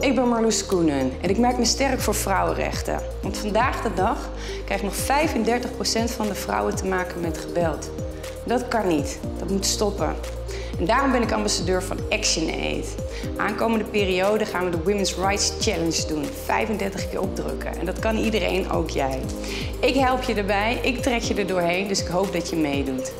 ik ben Marloes Koenen en ik maak me sterk voor vrouwenrechten. Want vandaag de dag krijgt nog 35% van de vrouwen te maken met geweld. Dat kan niet, dat moet stoppen. En daarom ben ik ambassadeur van ActionAid. Aankomende periode gaan we de Women's Rights Challenge doen. 35 keer opdrukken. En dat kan iedereen, ook jij. Ik help je erbij, ik trek je er doorheen, dus ik hoop dat je meedoet.